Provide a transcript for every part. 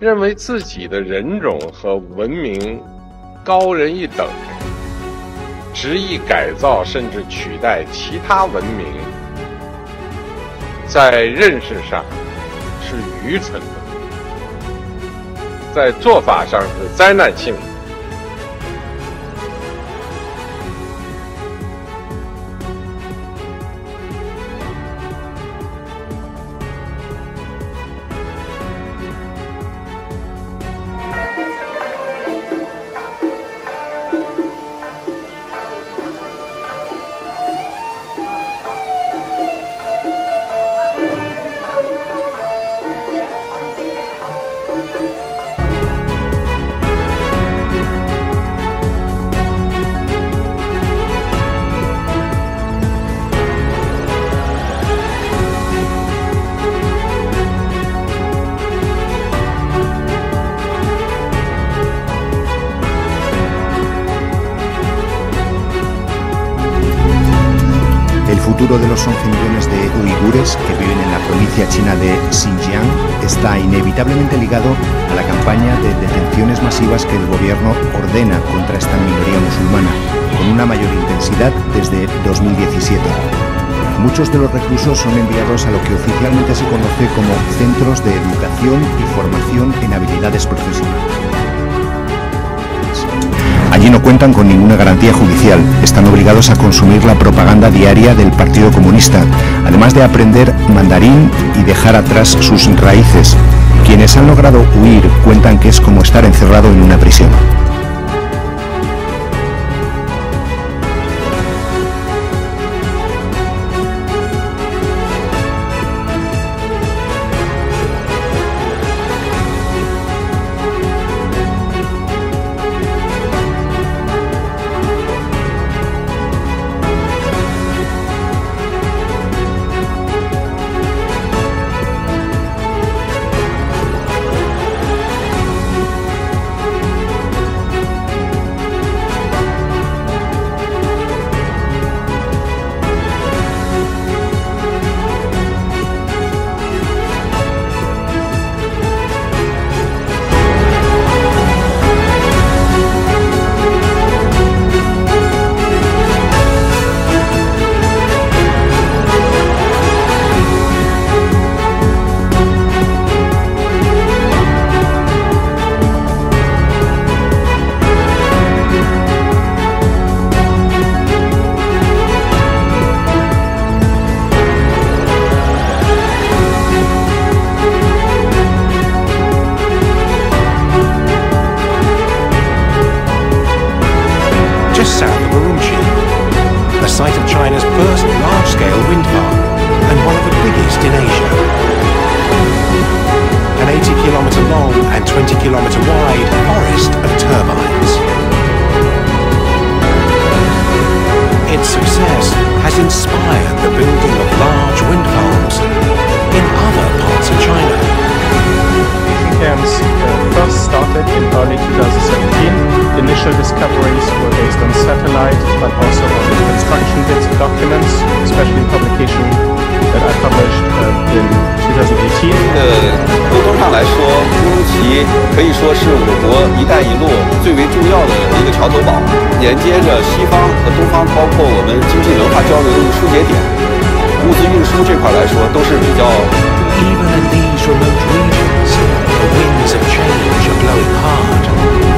认为自己的人种和文明高人一等，执意改造甚至取代其他文明，在认识上是愚蠢的，在做法上是灾难性的。Futuro de los 11 millones de uigures que viven en la provincia china de Xinjiang está inevitablemente ligado a la campaña de detenciones masivas que el gobierno ordena contra esta minoría musulmana, con una mayor intensidad desde 2017. Muchos de los reclusos son enviados a lo que oficialmente se conoce como centros de educación y formación en habilidades profesionales. Allí no cuentan con ninguna garantía judicial, están obligados a consumir la propaganda diaria del Partido Comunista, además de aprender mandarín y dejar atrás sus raíces. Quienes han logrado huir cuentan que es como estar encerrado en una prisión. and 20 kilometre wide forest of turbines. Its success has inspired the building of large wind farms in other parts of China. The camps uh, first started in early 2017. Initial discoveries were based on satellite, but also on construction bits and documents, especially publication that I published uh, in 2018. Uh, 来说，乌鲁木齐可以说是我国“一带一路”最为重要的一个桥头堡，连接着西方和东方，包括我们经济文化交流的一个出节点。物资运输这块来说，都是比较。Even in these remote regions, the winds of change are grown hard.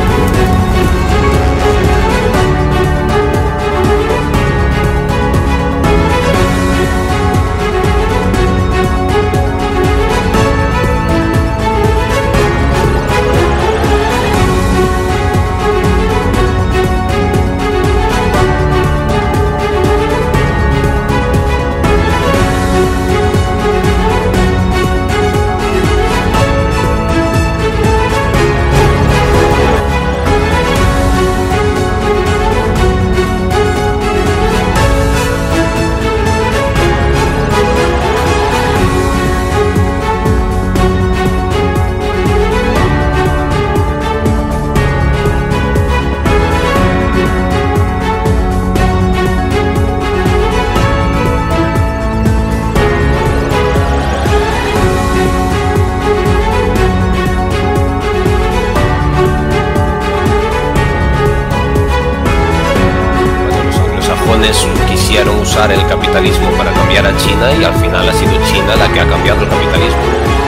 Quisieron usar el capitalismo para cambiar a China y al final ha sido China la que ha cambiado el capitalismo.